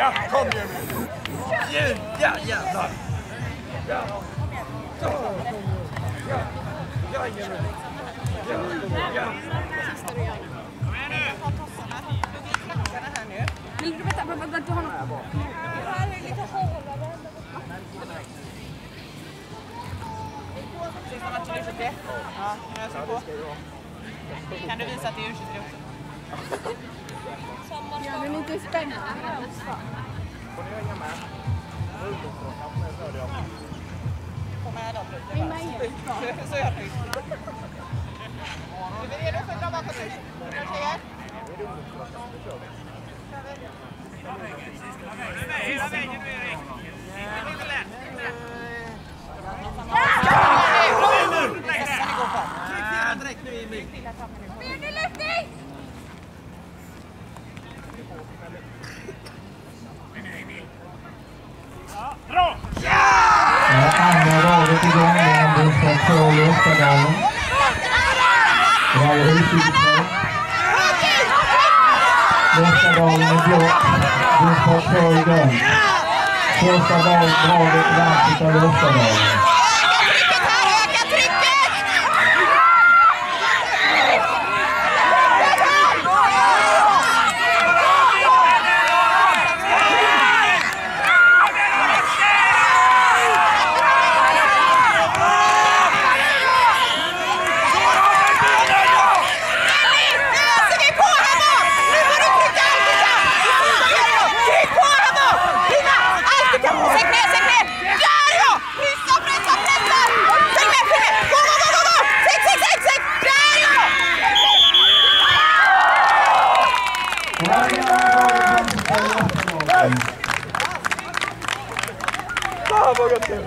Ja, kom igen nu. Ja, jävlar. Ja. Ja, ja. Ja, ja. Vill du veta vad du har något? Sista matchen U23? Ja, nu öser på. Kan du visa att det är U23 också? Ja, spännande. är. Får ni hänga med? Ungdomsklockan med. Få med dem lite Häng med er. Så gör ni. Är vi redo för att dra bakåt nu? Några tjejer? Ja, La andra året igång med en buss från Sörlöv på dagen. Rallyt utför. Nästa dag med blått. Buss från Sörlöv. Första dagen draget verket av Österdalen. Bravo, Gabriel!